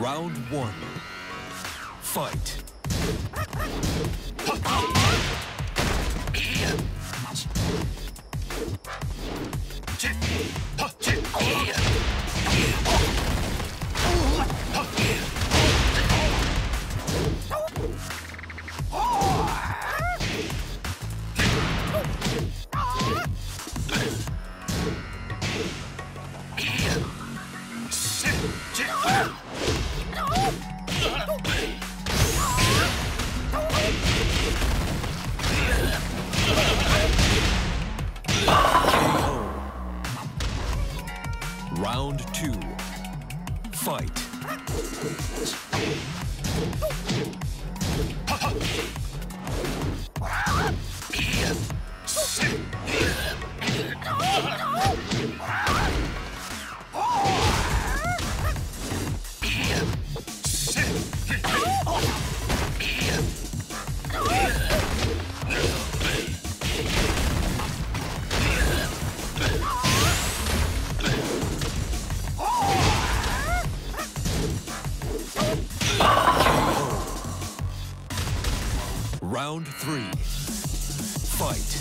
Round one. Fight. Round three. Fight.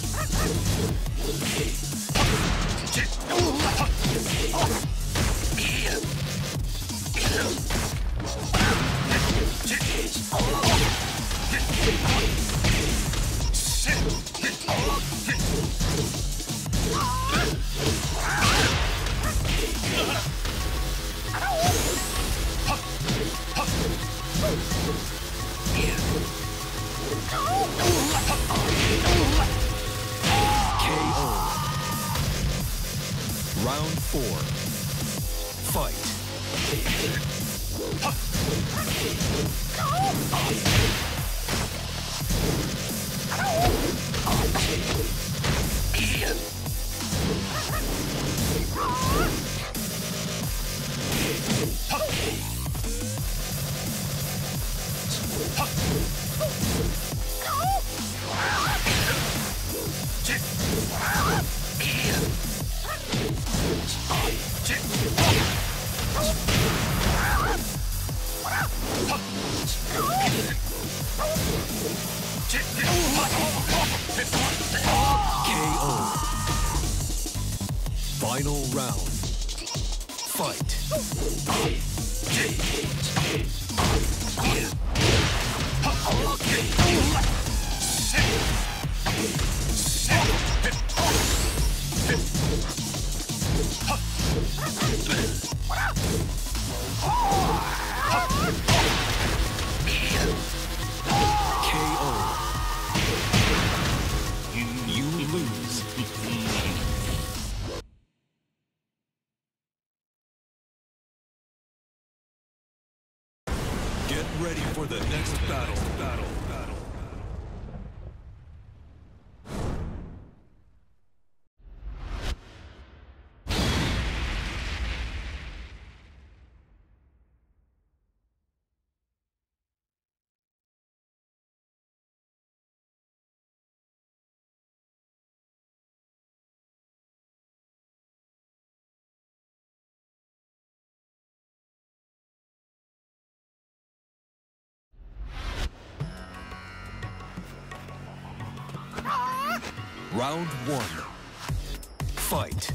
Round one. Fight.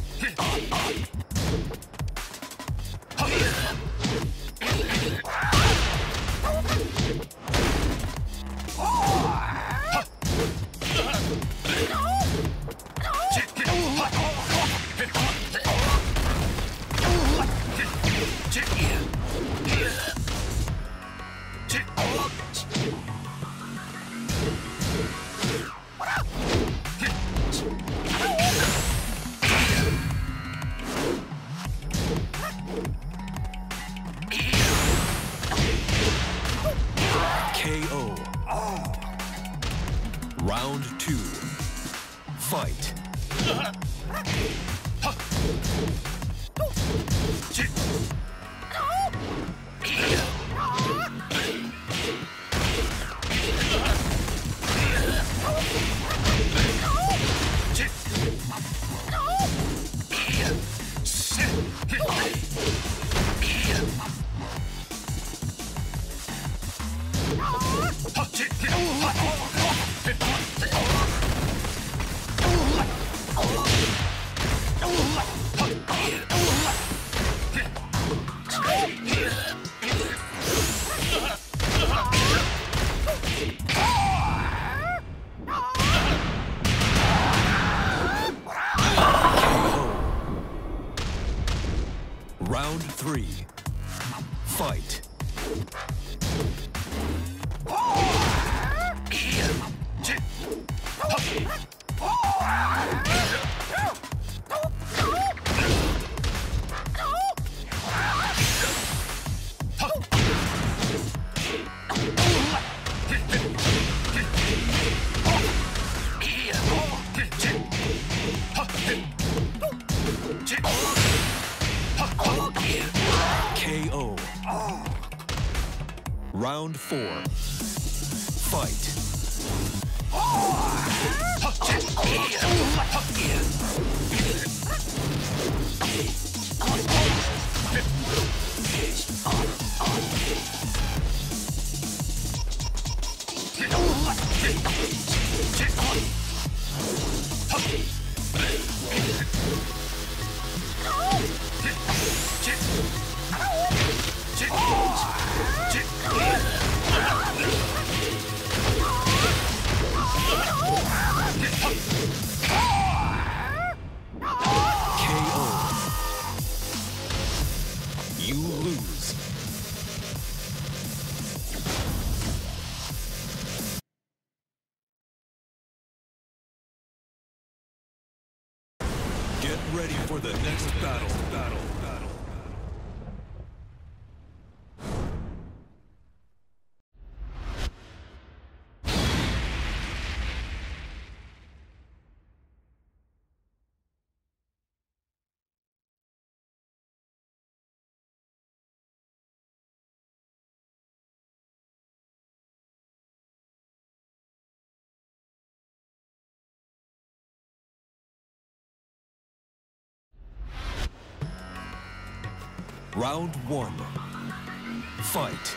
Four. Round one. Fight.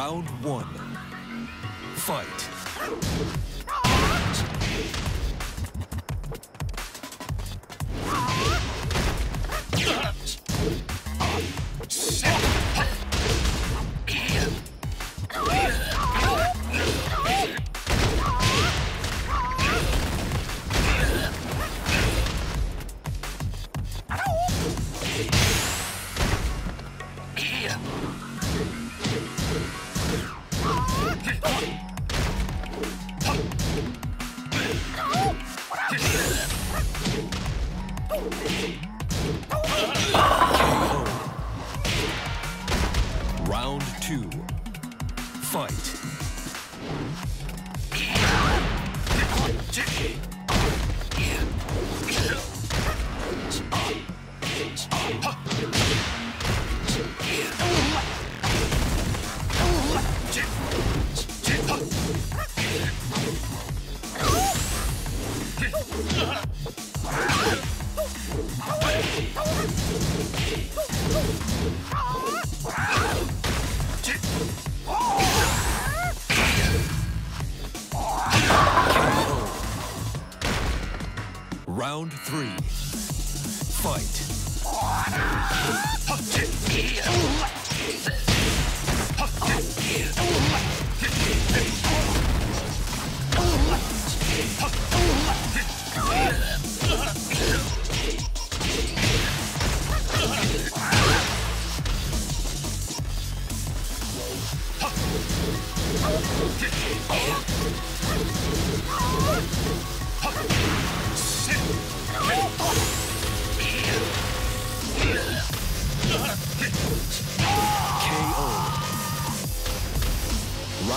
Round one. Fight. Round three.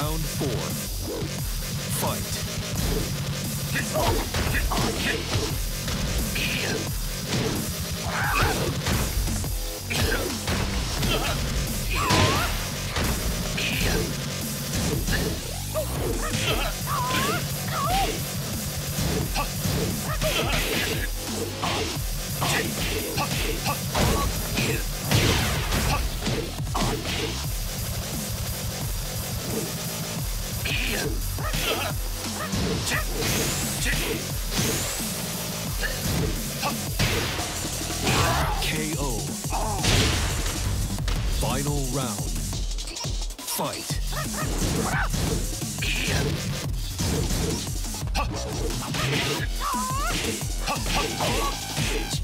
Round four. Fight. KO.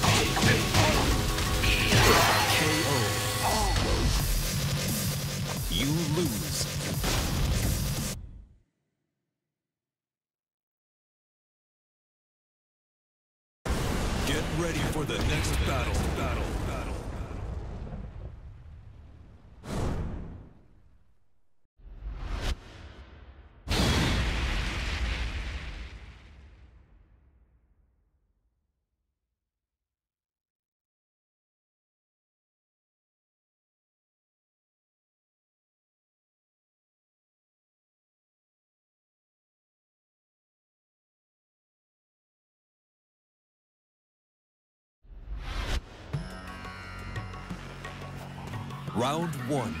Round one.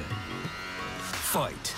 Fight.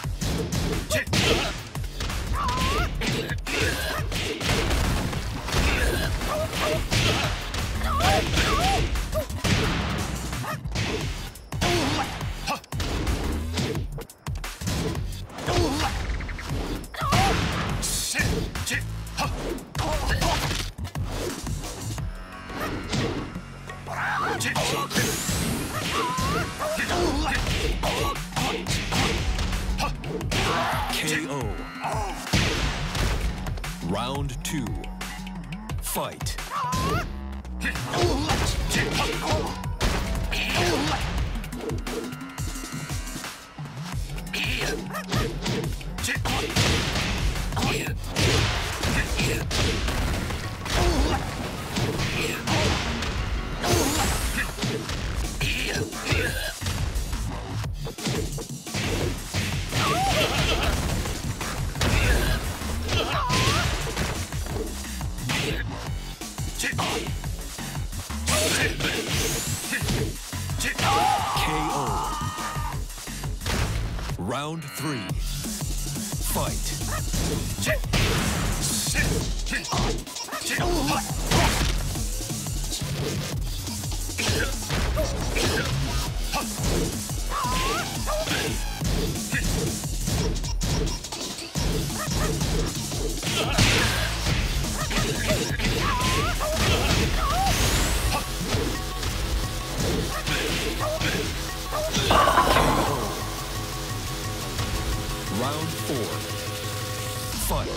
Round four. Fight.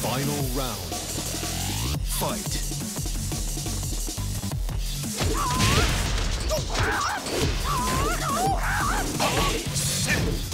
Final round. Fight. Oh.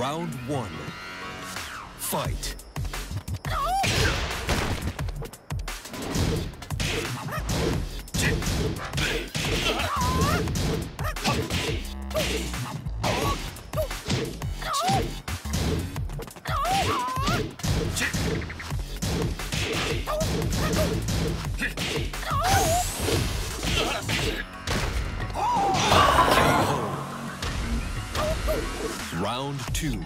Round one. Fight. Round two.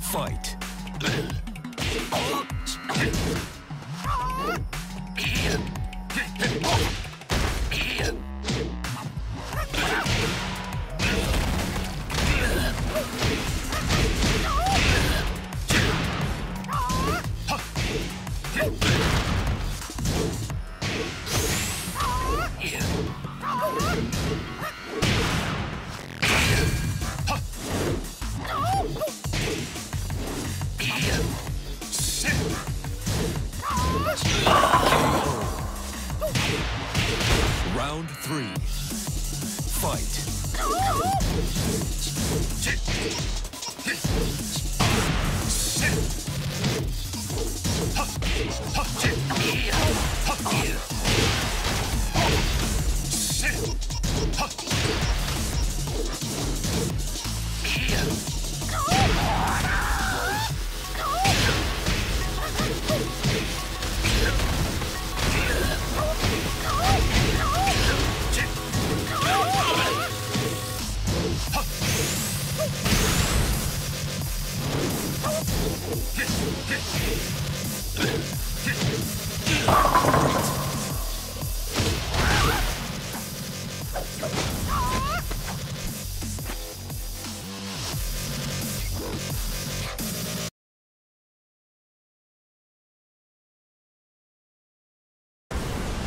Fight. Shit!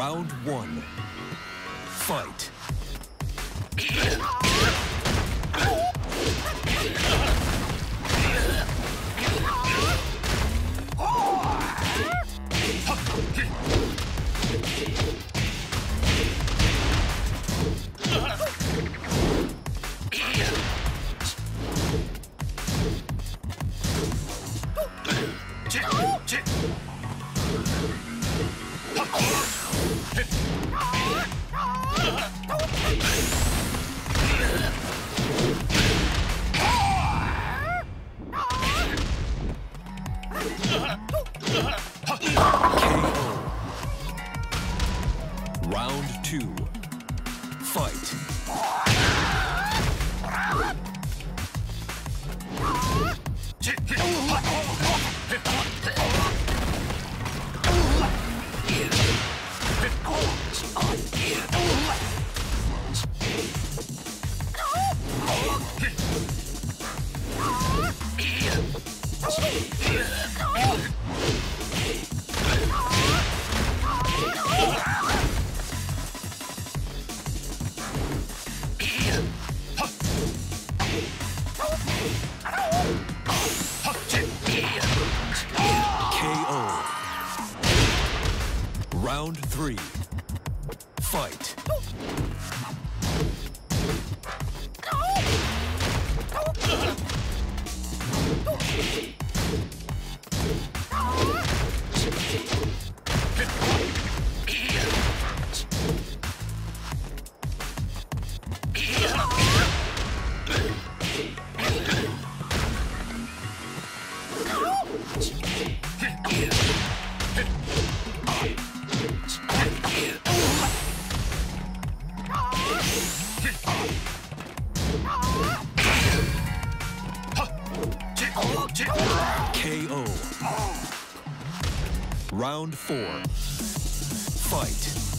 Round one. Fight. Three. Round four. Fight.